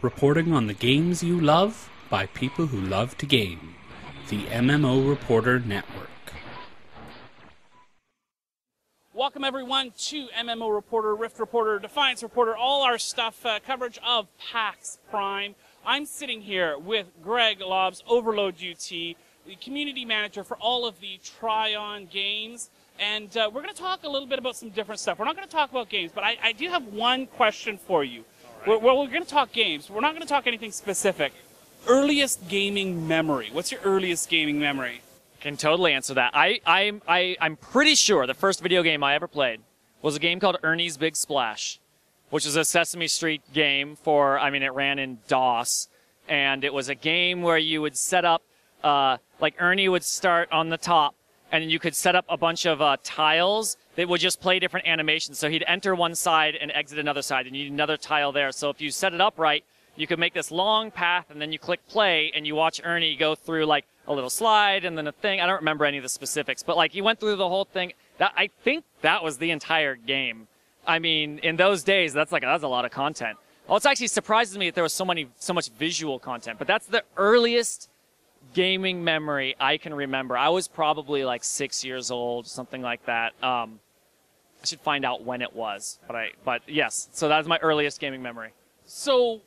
reporting on the games you love by people who love to game. The MMO Reporter Network. Welcome everyone to MMO Reporter, Rift Reporter, Defiance Reporter, all our stuff, uh, coverage of PAX Prime. I'm sitting here with Greg Laabs, Overload UT, the community manager for all of the Trion games. And uh, we're going to talk a little bit about some different stuff. We're not going to talk about games, but I, I do have one question for you. Right. We're, we're going to talk games. We're not going to talk anything specific. Earliest gaming memory. What's your earliest gaming memory? Can totally answer that. I, I, I, I'm pretty sure the first video game I ever played was a game called Ernie's Big Splash, which was a Sesame Street game for, I mean, it ran in DOS. And it was a game where you would set up, uh, like Ernie would start on the top and you could set up a bunch of uh, tiles that would just play different animations. So he'd enter one side and exit another side, and you need another tile there. So if you set it up right, you could make this long path, and then you click play, and you watch Ernie go through like a little slide and then a thing. I don't remember any of the specifics, but like he went through the whole thing. That I think that was the entire game. I mean, in those days, that's like that's a lot of content. Well, it actually surprises me that there was so many, so much visual content. But that's the earliest gaming memory I can remember. I was probably like six years old, something like that. Um, I should find out when it was, but I, but yes. So that's my earliest gaming memory. So,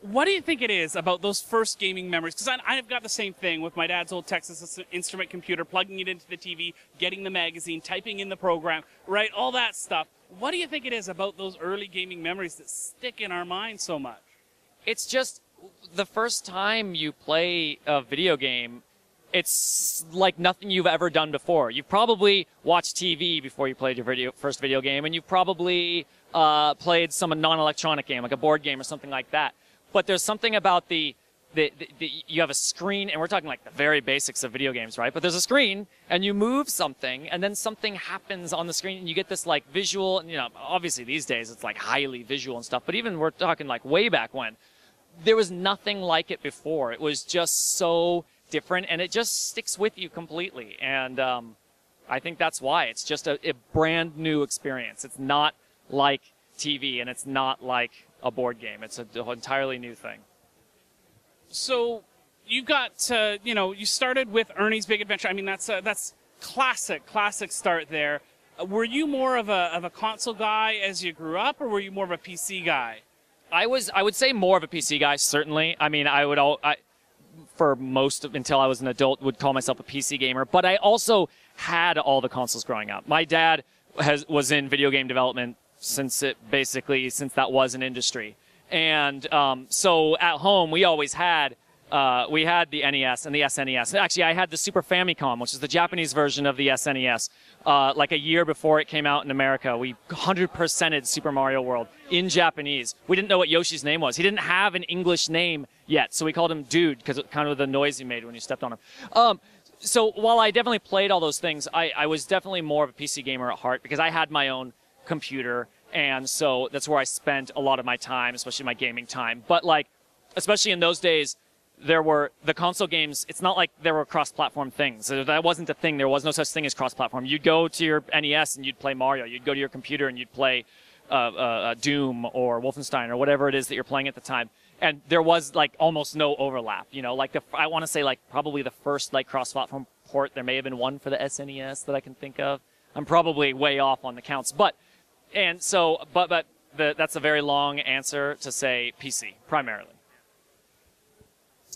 what do you think it is about those first gaming memories? Because I've got the same thing with my dad's old Texas Instrument computer, plugging it into the TV, getting the magazine, typing in the program, right? All that stuff. What do you think it is about those early gaming memories that stick in our mind so much? It's just the first time you play a video game, it's like nothing you've ever done before. You've probably watched TV before you played your video, first video game, and you've probably uh, played some non-electronic game, like a board game or something like that. But there's something about the, the, the, the, you have a screen, and we're talking like the very basics of video games, right? But there's a screen, and you move something, and then something happens on the screen, and you get this like visual. And, you know, obviously these days it's like highly visual and stuff. But even we're talking like way back when, there was nothing like it before. It was just so different, and it just sticks with you completely. And um, I think that's why it's just a, a, brand new experience. It's not like TV, and it's not like a board game. It's an entirely new thing. So you got, uh, you know, you started with Ernie's Big Adventure. I mean, that's a, that's classic, classic start there. Uh, were you more of a of a console guy as you grew up, or were you more of a PC guy? I was I would say more of a PC guy certainly. I mean, I would all I, for most of, until I was an adult would call myself a PC gamer, but I also had all the consoles growing up. My dad has was in video game development since it basically since that was an industry, and um, so at home we always had uh, we had the NES and the SNES. Actually, I had the Super Famicom, which is the Japanese version of the SNES. Uh, like a year before it came out in America, we 100%ed Super Mario World in Japanese. We didn't know what Yoshi's name was. He didn't have an English name yet, so we called him Dude because kind of the noise he made when you stepped on him. Um, so while I definitely played all those things, I, I was definitely more of a PC gamer at heart because I had my own computer, and so that's where I spent a lot of my time, especially my gaming time. But like, especially in those days, there were the console games. It's not like there were cross-platform things. That wasn't a thing. There was no such thing as cross-platform. You'd go to your NES and you'd play Mario. You'd go to your computer and you'd play uh, uh, uh, Doom or Wolfenstein or whatever it is that you're playing at the time. And there was like almost no overlap. You know, like the I want to say like probably the first like cross-platform port. There may have been one for the SNES that I can think of. I'm probably way off on the counts, but and so but but the, that's a very long answer to say PC primarily.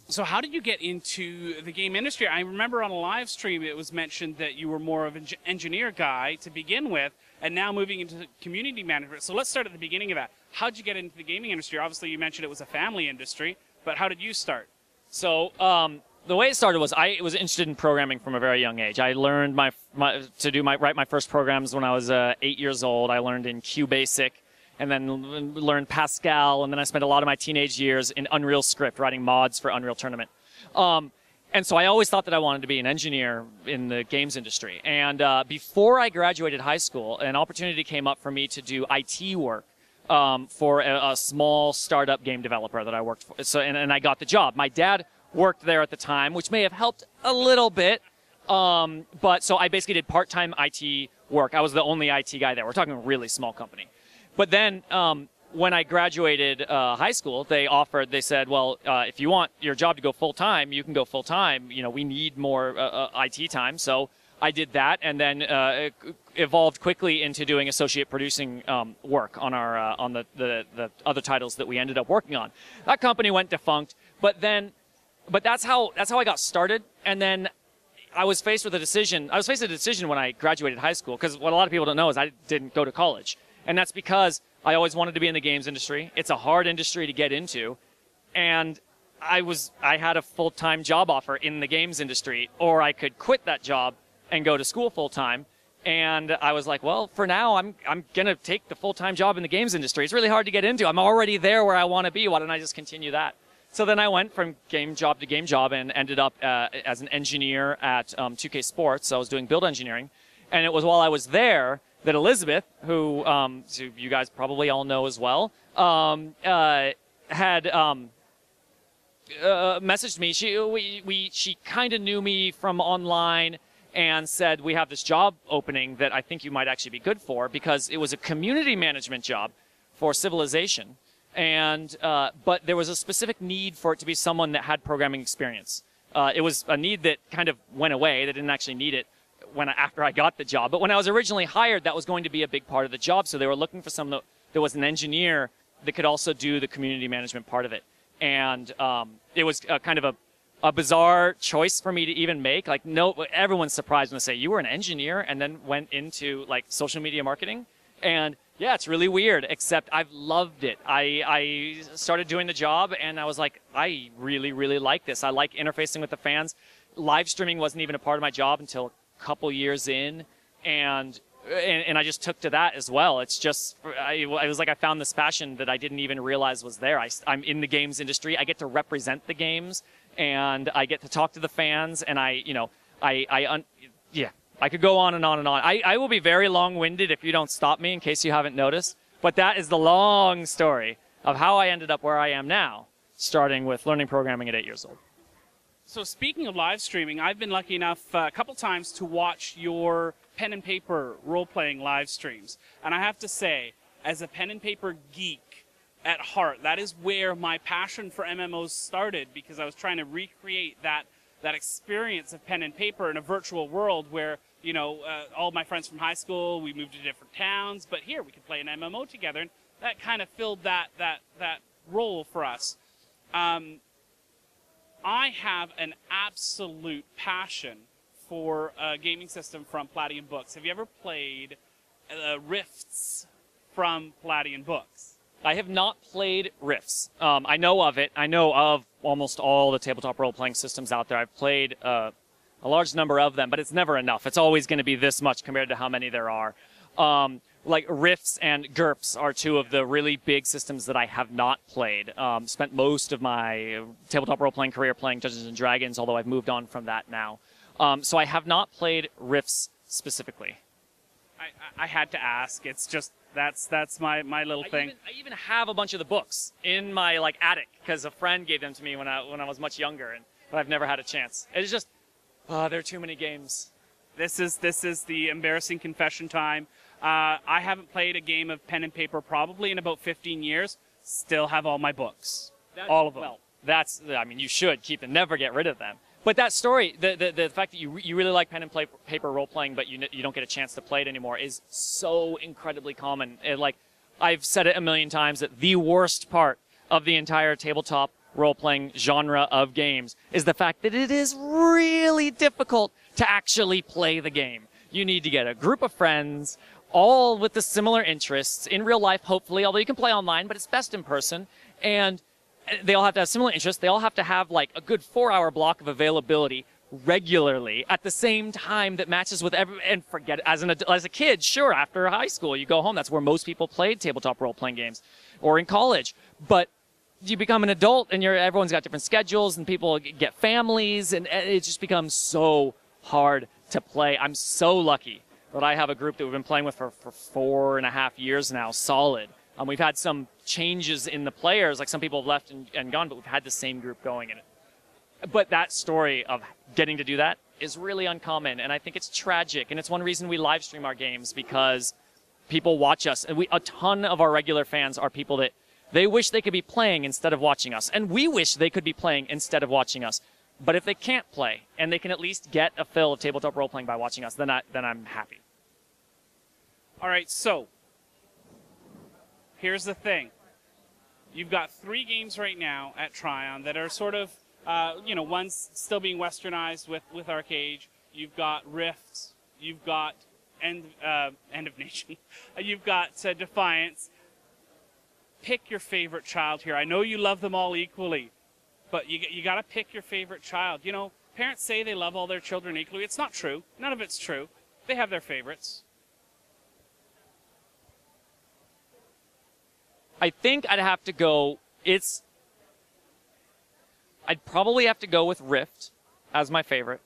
So how did you get into the game industry? I remember on a live stream it was mentioned that you were more of an engineer guy to begin with, and now moving into community management. So let's start at the beginning of that. How did you get into the gaming industry? Obviously, you mentioned it was a family industry, but how did you start? So um, the way it started was I was interested in programming from a very young age. I learned my, my to do my write my first programs when I was uh, eight years old. I learned in QBasic and then learned Pascal, and then I spent a lot of my teenage years in Unreal Script writing mods for Unreal Tournament. Um, and so I always thought that I wanted to be an engineer in the games industry. And uh, before I graduated high school, an opportunity came up for me to do IT work um, for a, a, small startup game developer that I worked for. So, and, and, I got the job. My dad worked there at the time, which may have helped a little bit. Um, but so I basically did part-time IT work. I was the only IT guy there. We're talking a really small company. But then um, when I graduated uh, high school, they offered. They said, "Well, uh, if you want your job to go full time, you can go full time. You know, we need more uh, uh IT time." So I did that, and then uh, evolved quickly into doing associate producing um, work on our uh, on the, the the other titles that we ended up working on. That company went defunct, but then, but that's how that's how I got started, and then. I was faced with a decision. I was faced with a decision when I graduated high school because what a lot of people don't know is I didn't go to college, and that's because I always wanted to be in the games industry. It's a hard industry to get into. And I was I had a full-time job offer in the games industry or I could quit that job and go to school full-time. And I was like, well, for now I'm I'm going to take the full-time job in the games industry. It's really hard to get into. I'm already there where I want to be. Why don't I just continue that? So then I went from game job to game job and ended up uh, as an engineer at um, 2K Sports. So I was doing build engineering. And it was while I was there that Elizabeth, who, um, who you guys probably all know as well, um, uh, had um, uh, messaged me. She we, we she kind of knew me from online and said we have this job opening that I think you might actually be good for because it was a community management job for Civilization, and uh, but there was a specific need for it to be someone that had programming experience. Uh, it was a need that kind of went away. They didn't actually need it when after I got the job. But when I was originally hired, that was going to be a big part of the job. So they were looking for someone that, that was an engineer that could also do the community management part of it. And um, it was a, kind of a, a bizarre choice for me to even make. Like, no, everyone's surprised when they say you were an engineer and then went into like social media marketing. And yeah, it's really weird, except I've loved it. I, I started doing the job and I was like, I really, really like this. I like interfacing with the fans. Live streaming wasn't even a part of my job until couple years in, and and, and, I just took to that as well. It's just, I, I, was like, I found this passion that I didn't even realize was there. I, am in the games industry. I get to represent the games and I get to talk to the fans and I, you know, I, I, un, yeah, I could go on and on and on. I, I will be very long winded if you don't stop me in case you haven't noticed. But that is the long story of how I ended up where I am now, starting with learning programming at eight years old. So speaking of live streaming, I've been lucky enough uh, a couple times to watch your pen and paper role-playing live streams. And I have to say, as a pen and paper geek at heart, that is where my passion for MMOs started because I was trying to recreate that that experience of pen and paper in a virtual world where you know uh, all my friends from high school we moved to different towns, but here we could play an MMO together, and that kind of filled that that that role for us. Um, I have an absolute passion for a gaming system from Palladium Books. Have you ever played uh, Rifts from Palladium Books? I have not played Rifts. Um, I know of it. I know of almost all the tabletop role playing systems out there. I've played uh, a large number of them, but it's never enough. It's always going to be this much compared to how many there are. Um, like Rifts and GURPS are two of the really big systems that I have not played. Um, spent most of my tabletop role playing career playing Dungeons and Dragons, although I've moved on from that now. Um, so I have not played Rifts specifically. I, I, had to ask. It's just that's that's my, my little I thing. Even, I even have a bunch of the books in my like attic because a friend gave them to me when I when I was much younger, and but I've never had a chance. It's just oh, there are too many games. This is this is the embarrassing confession time. Uh, I haven't played a game of pen and paper probably in about 15 years. Still have all my books. That's, all of them. Well, that's, I mean, you should keep them, never get rid of them. But that story, the, the, the fact that you, you really like pen and play, paper role playing, but you, you don't get a chance to play it anymore is so incredibly common. It, like, I've said it a million times that the worst part of the entire tabletop role playing genre of games is the fact that it is really difficult to actually play the game. You need to get a group of friends all with the similar interests in real life, hopefully, although you can play online, but it's best in person. And they all have to have similar interests. They all have to have like a good four hour block of availability regularly at the same time that matches with every, and forget as an, as a kid, sure, after high school, you go home. That's where most people played tabletop role playing games or in college. But you become an adult and you're, everyone's got different schedules and people get families and it just becomes so hard to play. I'm so lucky that I have a group that we've been playing with for, for four and a half years now, solid. Um, we've had some changes in the players, like some people have left and, and gone, but we've had the same group going in it. But that story of getting to do that is really uncommon, and I think it's tragic, and it's one reason we live stream our games because people watch us, and we a ton of our regular fans are people that they wish they could be playing instead of watching us, and we wish they could be playing instead of watching us. But if they can't play and they can at least get a fill of tabletop role playing by watching us, then I then I'm happy. All right, so here's the thing. You've got three games right now at Trion that are sort of, uh, you know, one's still being westernized with, with ArcheAge. You've got Rift. You've got End, uh, End of Nation. You've got uh, Defiance. Pick your favorite child here. I know you love them all equally, but you, you got to pick your favorite child. You know, parents say they love all their children equally. It's not true. None of it's true. They have their favorites. I think I'd have to go. It's. I'd probably have to go with Rift as my favorite,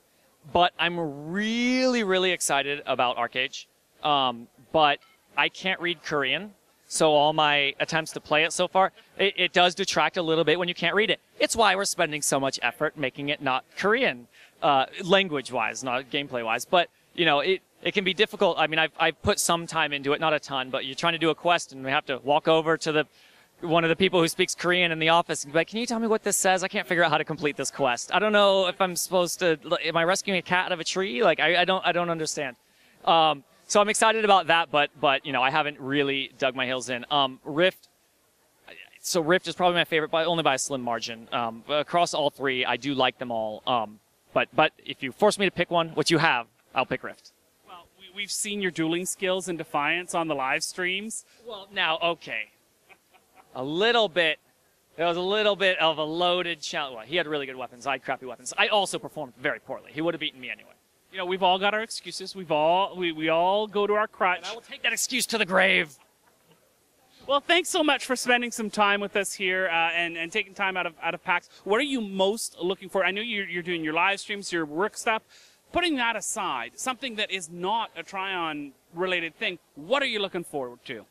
but I'm really, really excited about ArcheAge. Um, but I can't read Korean, so all my attempts to play it so far, it, it, does detract a little bit when you can't read it. It's why we're spending so much effort making it not Korean, uh, language-wise, not gameplay-wise. But you know, it it can be difficult. I mean, I've, I've put some time into it, not a ton, but you're trying to do a quest and we have to walk over to the one of the people who speaks Korean in the office and be like, can you tell me what this says? I can't figure out how to complete this quest. I don't know if I'm supposed to, am I rescuing a cat out of a tree? Like, I, I don't, I don't understand. Um, so I'm excited about that, but, but, you know, I haven't really dug my heels in. Um, Rift, so Rift is probably my favorite, but only by a slim margin. Um, across all three, I do like them all. Um, but, but if you force me to pick one, what you have, I'll pick Rift we've seen your dueling skills in Defiance on the live streams. Well, now, okay. a little bit. There was a little bit of a loaded challenge. Well, he had really good weapons. I had crappy weapons. I also performed very poorly. He would have beaten me anyway. You know, we've all got our excuses. We've all we, we all go to our crutch. And I will take that excuse to the grave. Well, thanks so much for spending some time with us here uh, and, and taking time out of out of PAX. What are you most looking for? I know you're, you're doing your live streams, your work stuff putting that aside, something that is not a Trion related thing, what are you looking forward to?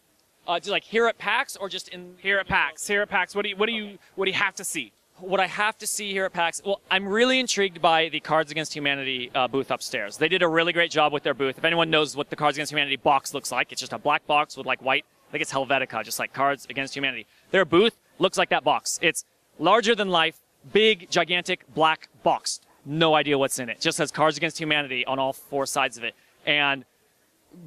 Uh, like here at PAX or just in here at PAX? Here at PAX, what do you what do you what do you have to see? What I have to see here at PAX, well, I'm really intrigued by the Cards Against Humanity uh, booth upstairs. They did a really great job with their booth. If anyone knows what the Cards Against Humanity box looks like, it's just a black box with like white. I think it's Helvetica, just like Cards Against Humanity. Their booth looks like that box. It's larger than life, big, gigantic, black box no idea what's in it. Just has Cards Against Humanity on all four sides of it. And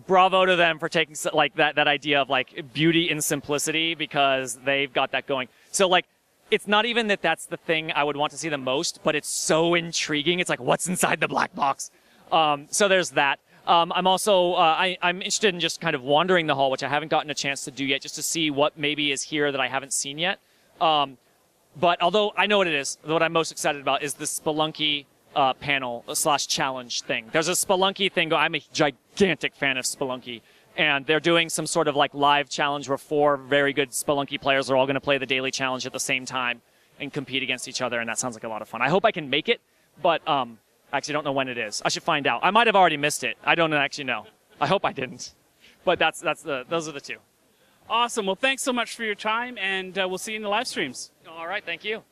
bravo to them for taking like that, that idea of like beauty in simplicity because they've got that going. So like, it's not even that that's the thing I would want to see the most, but it's so intriguing. It's like, what's inside the black box? Um, so there's that. Um, I'm also uh, I, am interested in just kind of wandering the hall, which I haven't gotten a chance to do yet, just to see what maybe is here that I haven't seen yet. Um, but although I know what it is, what I'm most excited about is the Spelunky uh, panel slash challenge thing. There's a Spelunky thing. I'm a gigantic fan of Spelunky. And they're doing some sort of like live challenge where four very good Spelunky players are all going to play the daily challenge at the same time and compete against each other. And that sounds like a lot of fun. I hope I can make it, but um, I actually don't know when it is. I should find out. I might have already missed it. I don't actually know. I hope I didn't. But that's that's the those are the two. Awesome. Well, thanks so much for your time, and uh, we'll see you in the live streams. All right. Thank you.